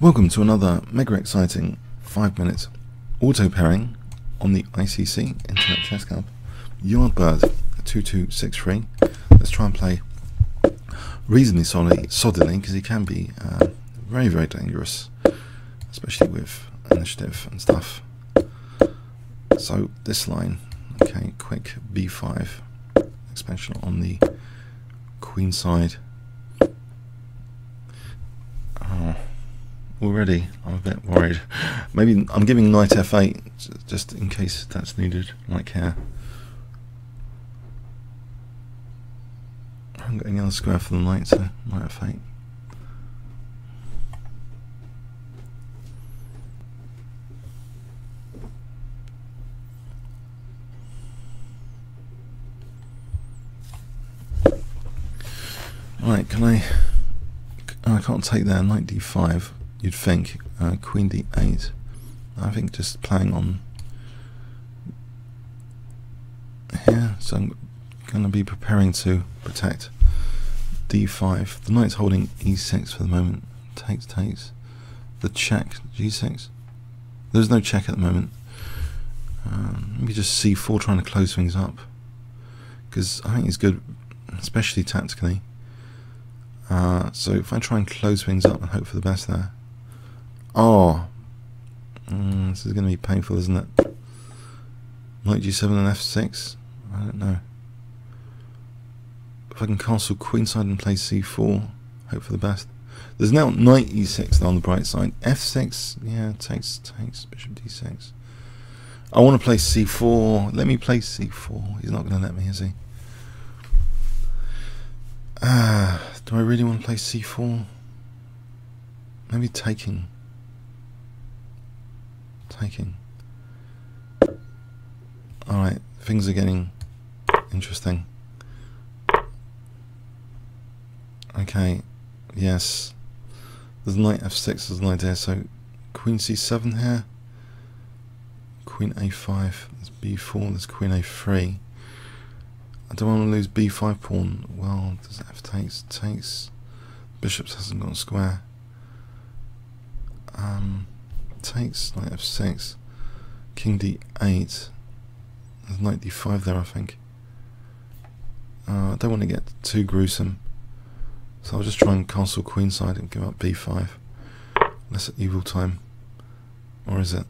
Welcome to another mega exciting 5 minute auto pairing on the ICC Internet Chess Club. Yardbird 2263. Let's try and play reasonably solidly, because he can be uh, very, very dangerous, especially with initiative and stuff. So, this line, okay, quick b5 expansion on the queen side. Oh already. I'm a bit worried. Maybe I'm giving knight f8 just in case that's needed, like here. I haven't got any other square for the knight, so knight f8. Right, can I... I can't take that, knight d5 you'd think uh, queen d8 I think just playing on here so I'm going to be preparing to protect d5 the knight's holding e6 for the moment. Takes takes. The check g6 there's no check at the moment. Um, maybe just c4 trying to close things up. Because I think he's good especially tactically. Uh, so if I try and close things up and hope for the best there Oh. Mm, this is going to be painful, isn't it? Knight g7 and f6? I don't know. If I can castle queenside and play c4, hope for the best. There's now knight e6 on the bright side. f6, yeah, takes, takes, bishop d6. I want to play c4. Let me play c4. He's not going to let me, is he? Ah, do I really want to play c4? Maybe taking taking. Alright, things are getting interesting. Okay, yes. There's knight f6 as an idea, so queen c7 here. Queen a5, there's b4, there's queen a3. I don't want to lose b5 pawn. Well, does f takes? Takes. Bishops hasn't got a square. Um, takes knight f6, king d8. There's knight d5 there, I think. Uh, I don't want to get too gruesome, so I'll just try and castle queenside and give up b5. Unless at evil time, or is it?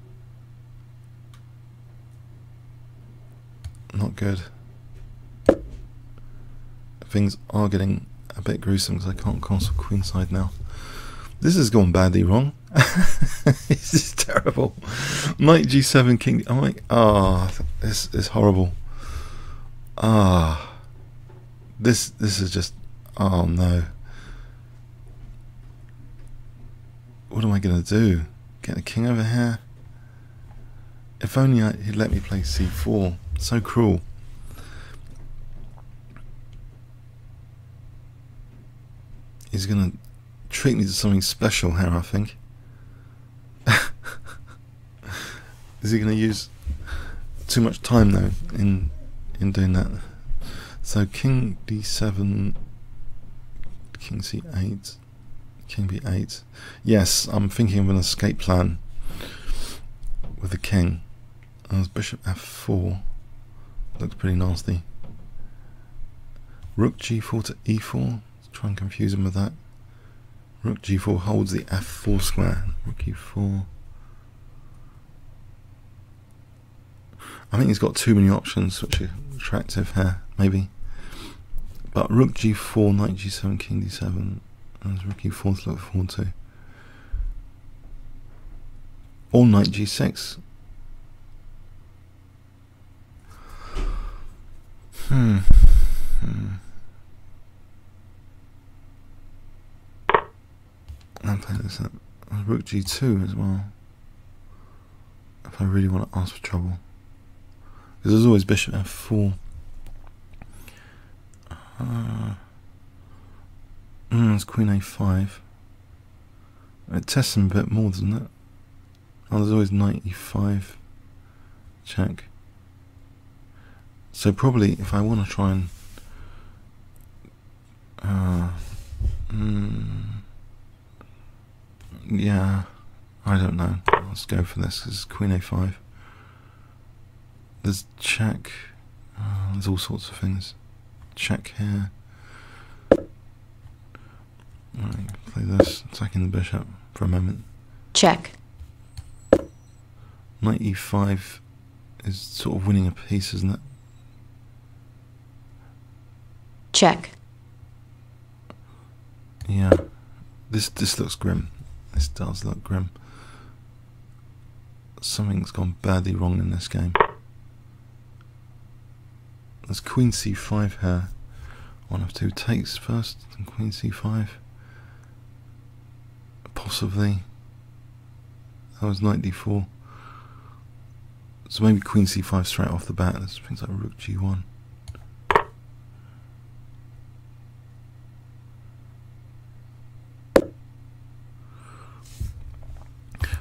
Not good. Things are getting a bit gruesome because I can't castle queenside now. This has gone badly wrong. this is terrible. Knight g7 king. Oh my. Ah, oh, this is horrible. Ah, oh, this this is just. Oh no. What am I gonna do? Get the king over here? If only I, he'd let me play c4. So cruel. He's gonna treat me to something special here, I think. Is he going to use too much time though in in doing that? So king d7, king c8, king b8. Yes, I'm thinking of an escape plan with the king. Uh, As bishop f4 looks pretty nasty. Rook g4 to e4. Let's try and confuse him with that. Rook g4 holds the f4 square. Rook e4. I think he's got too many options, which are attractive here, maybe. But rook g4, knight g7, king d7, and rook e4 to look forward to. Or knight g6. Hmm. hmm. I'm playing this at rook g2 as well. If I really want to ask for trouble. Because there's always bishop f4. Uh, mm, it's queen a5. It tests him a bit more, doesn't it? Oh, there's always knight e5. Check. So probably if I want to try and... Uh, mm, Yeah, I don't know. Let's go for this. This is queen a5. There's check. Uh, there's all sorts of things. Check here. Alright, play this, attacking the bishop for a moment. Check. Knight e5 is sort of winning a piece, isn't it? Check. Yeah. This this looks grim. This does look grim. Something's gone badly wrong in this game. There's queen c5 here. One of two takes first, and queen c5. Possibly. That was knight d4. So maybe queen c5 straight off the bat. There's things like rook g1.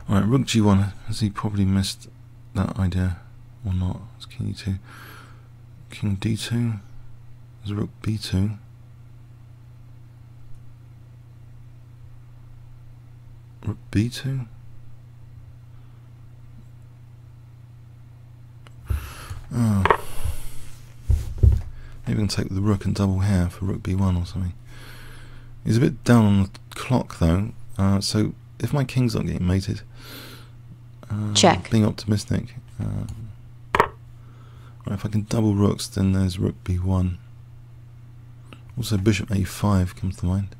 Alright, rook g1. Has he probably missed that idea or not? It's king e2. King d2. There's rook b2. Rook b2. Oh. Maybe we can take the rook and double here for rook b1 or something. He's a bit down on the clock though, uh, so if my king's not getting mated, uh, check. Being optimistic. Uh, right, if I can double rooks, then there's rook b1. Also, bishop a5 comes to mind.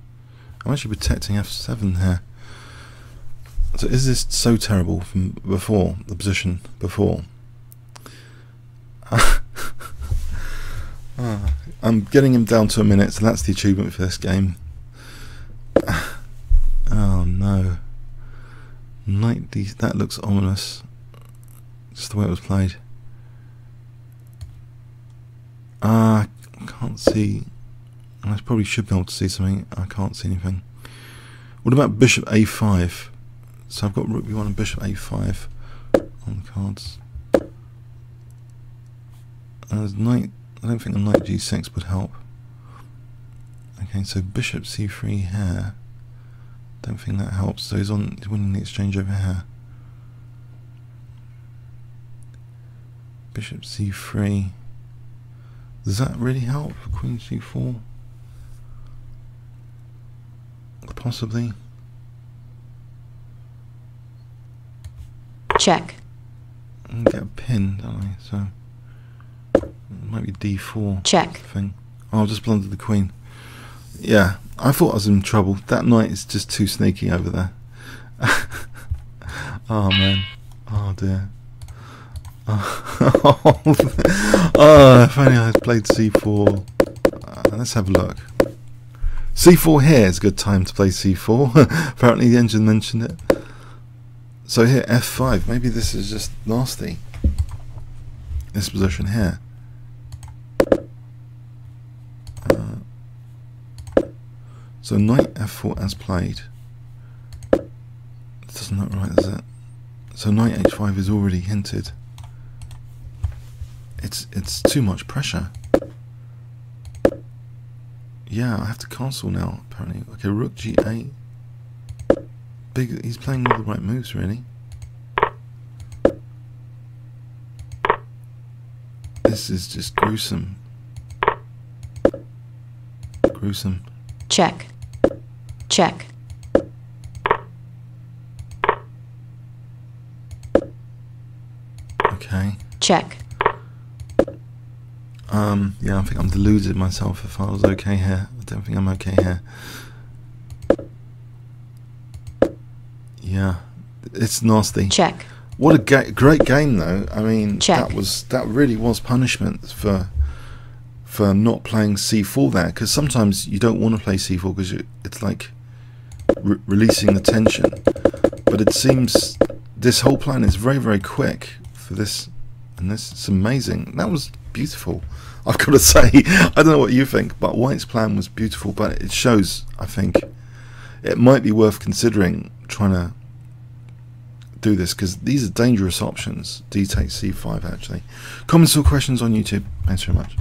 I'm actually protecting f7 here. So is this so terrible from before the position before? Ah, I'm getting him down to a minute, so that's the achievement for this game. Oh no. Knight d that looks ominous. Just the way it was played. Uh, can't see. I probably should be able to see something. I can't see anything. What about bishop a5? So I've got rook b1 and bishop a5 on the cards. As knight, I don't think a knight g6 would help. Okay, so bishop c3 here. Don't think that helps. So he's on he's winning the exchange over here. Bishop c3. Does that really help? Queen c4? Possibly. Check. I get a pin, don't I? So it might be d4 Check. thing. Oh, I'll just blunder the queen. Yeah, I thought I was in trouble. That knight is just too sneaky over there. oh man. Oh dear. Oh, if only I had played c4. Uh, let's have a look. c4 here is a good time to play c4. Apparently the engine mentioned it. So here, f5. Maybe this is just nasty. This position here. So knight f4 as played. Doesn't look right, does it? So knight h5 is already hinted. It's it's too much pressure. Yeah, I have to castle now, apparently. Okay, rook g8. Big he's playing all the right moves really. This is just gruesome. Gruesome. Check. Check. Okay. Check. Um, yeah, I think I'm deluded myself if I was okay here. I don't think I'm okay here. Yeah, it's nasty. Check. What a ga great game, though. I mean, Check. that was that really was punishment for for not playing c4 there. Because sometimes you don't want to play c4 because it's like re releasing the tension. But it seems this whole plan is very very quick for this, and this is amazing. That was beautiful. I've got to say, I don't know what you think, but White's plan was beautiful. But it shows, I think, it might be worth considering trying to do this because these are dangerous options. D takes c5 actually. Comments or questions on YouTube. Thanks very much.